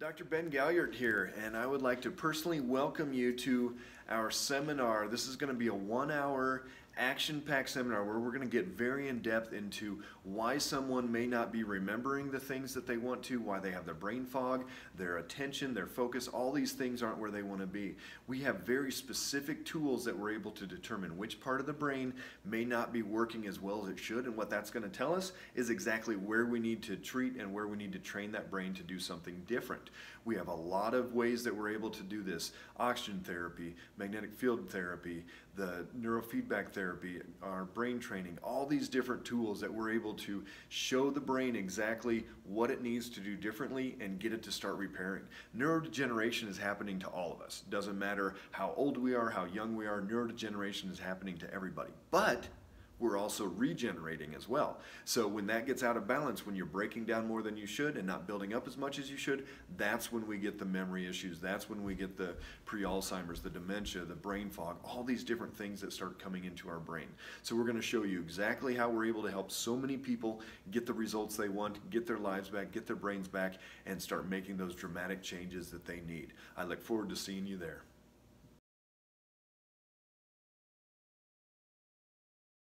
Dr. Ben Galyardt here, and I would like to personally welcome you to our seminar. This is going to be a one hour action-packed seminar where we're going to get very in-depth into why someone may not be remembering the things that they want to, why they have their brain fog, their attention, their focus, all these things aren't where they want to be. We have very specific tools that we're able to determine which part of the brain may not be working as well as it should, and what that's going to tell us is exactly where we need to treat and where we need to train that brain to do something different. We have a lot of ways that we're able to do this. Oxygen therapy, magnetic field therapy, the neurofeedback therapy, our brain training, all these different tools that we're able to show the brain exactly what it needs to do differently and get it to start repairing. Neurodegeneration is happening to all of us. Doesn't matter how old we are, how young we are, neurodegeneration is happening to everybody. But we're also regenerating as well. So when that gets out of balance, when you're breaking down more than you should and not building up as much as you should, that's when we get the memory issues. That's when we get the pre-Alzheimer's, the dementia, the brain fog, all these different things that start coming into our brain. So we're going to show you exactly how we're able to help so many people get the results they want, get their lives back, get their brains back, and start making those dramatic changes that they need. I look forward to seeing you there.